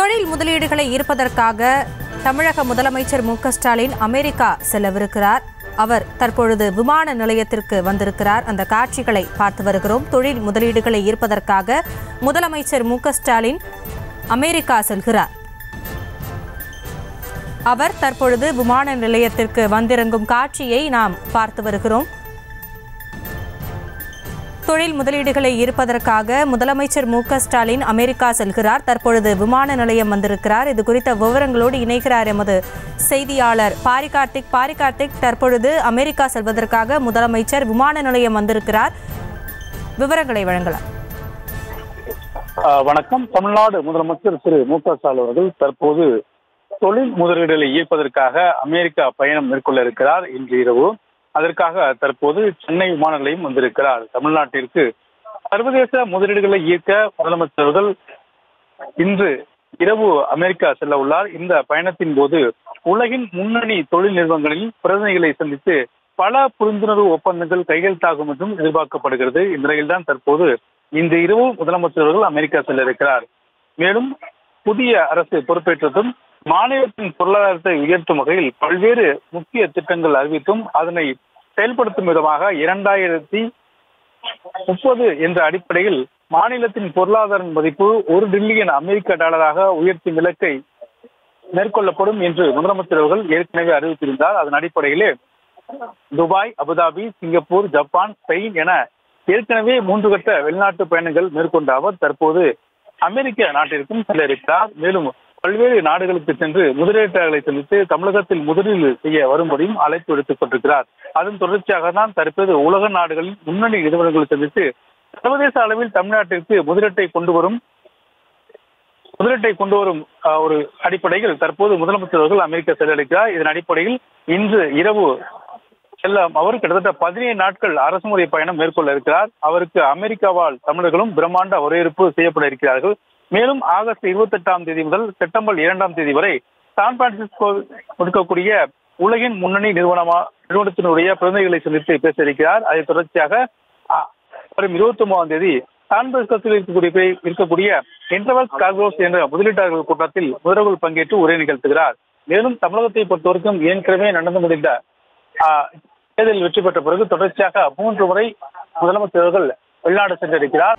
தொழில் முதலீடுகளை ஈர்ப்பதற்காக தமிழக முதலமைச்சர் மு ஸ்டாலின் அமெரிக்கா செல்லவிருக்கிறார். அவர் தற்பொழுது விமான நிலையத்திற்கு வந்திருக்கிறார். அந்த காட்சிகளை பார்த்து வருகிறோம். தொழில் முதலீடுகளை ஈர்ப்பதற்காக முதலமைச்சர் மு ஸ்டாலின் அமெரிக்கா செல்கிறார். அவர் தற்பொழுது விமான நிலையத்திற்கு வந்திறங்கும் காட்சியை நாம் பார்த்து வருகிறோம். தொழில் முதலீடுகளை ஈர்ப்பதற்காக முதலமைச்சர் மு ஸ்டாலின் அமெரிக்கா செல்கிறார். தற்பொழுது விமான நிலையம் வந்திருக்கிறார். இது குறித்த விவரங்களோடு இணைகிறார் எமது செய்தியாளர் பாரி கார்த்திக் பாரி கார்த்திக் தற்பொழுது அமெரிக்கா செல்வதற்காக முதலமைச்சர் விமான நிலையம் வந்திருக்கிறார். விவரங்களை வழங்கலாம். வணக்கம். தமிழ்நாடு முதலமைச்சர் திரு மு ஸ்டாலின் அவர்கள் தற்போது தொழில் முதலீடுகளை ஈர்ப்பதற்காக அமெரிக்கா பயணம் மேற்கொள்ள இருக்கிறார். இன்று இரவு அதற்காக தற்போது சென்னை விமான நிலையம் வந்திருக்கிறார். தமிழ்நாட்டிற்கு சர்வதேச முதலீடுகளை ஈர்க்க முதலமைச்சர் அவர்கள் இன்று இரவு அமெரிக்கா செல்ல உள்ளார் இந்த பயணத்தின் போது உலகின் முன்னணி தொழில் நிறுவனங்களில் பிரதிநிதிகளை சந்தித்து பல புரிந்துணர்வு ஒப்பந்தங்கள் கையெழுத்தாகும் என்றும் எதிர்பார்க்கப்படுகிறது. இந்த நிலையில்தான் தற்போது இன்று இரவு முதலமைச்சர் அவர்கள் அமெரிக்கா செல்ல இருக்கிறார். மேலும் புதிய அரசு பொறுப்பேற்றதும் மாநிலத்தின் பொருளாதாரத்தை உயர்த்தும் வகையில் பல்வேறு முக்கிய திட்டங்கள் அறிவித்தும் அதனை செயல்படுத்தும் விதமாக இரண்டாயிரத்தி முப்பது என்ற அடிப்படையில் மாநிலத்தின் பொருளாதார மதிப்பு ஒரு டில்லியன் அமெரிக்க டாலராக உயர்த்தும் இலக்கை மேற்கொள்ளப்படும் என்று முதலமைச்சர் அவர்கள் ஏற்கனவே அறிவித்திருந்தார். அதன் அடிப்படையிலே Dubai Abu Dhabi Singapore Japan Spain என ஏற்கனவே மூன்று கட்ட வெளிநாட்டு பயணங்கள் மேற்கொண்ட அவர் தற்போது அமெரிக்க நாட்டிற்கும் செல்ல இருக்கிறார் மேலும் பல்வேறு நாடுகளுக்கு சென்று முதலீட்டாளர்களை சந்தித்து தமிழகத்தில் முதலீடு செய்ய வரும்படியும் அழைப்பு விடுத்துக் கொண்டிருக்கிறார். அதன் தொடர்ச்சியாக தான் தற்போது உலக நாடுகளின் முன்னணி நிறுவனங்களை சந்தித்து சர்வதேச அளவில் தமிழ்நாட்டிற்கு முதலீட்டை கொண்டு வரும் முதலீட்டை கொண்டு வரும் ஒரு அடிப்படையில் தற்போது முதலமைச்சர் அவர்கள் அமெரிக்கா செல்லளிக்கிறார் இதன் அடிப்படையில் இன்று இரவு செல்லும் அவர் கிட்டத்தட்ட பதினேழு நாட்கள் அரசுமுறை பயணம் மேற்கொள்ள இருக்கிறார். அவருக்கு அமெரிக்காவால் தமிழர்களும் பிரம்மாண்ட வரவேற்பு செய்யப்பட இருக்கிறார்கள். மேலும் ஆகஸ்ட் இருபத்தி எட்டாம் தேதி முதல் செப்டம்பர் இரண்டாம் தேதி வரை சான் பிரான்சிஸ்கோ இருக்கக்கூடிய உலகின் முன்னணி நிறுவனமா நிறுவனத்தினுடைய பிரதிநிதிகளை சந்தித்து பேச இருக்கிறார் அதை தொடர்ச்சியாக வரும் இருபத்தி ஒன்பதாம் தேதி சான் பிரான்சிஸ்கோவில் இருக்கக்கூடிய இருக்கக்கூடிய இன்டர்வல் கார்கோஸ் என்ற முதலீட்டாளர்கள் கூட்டத்தில் முதல்வர்கள் பங்கேற்று உரை நிகழ்த்துகிறார். மேலும் தமிழகத்தை பொறுத்தவரைக்கும் ஏற்கனவே நடந்து முடிந்த தேர்தலில் வெற்றி பெற்ற பிறகு தொடர்ச்சியாக மூன்று முறை முதலமைச்சர் வெளிநாடு சென்றிருக்கிறார்.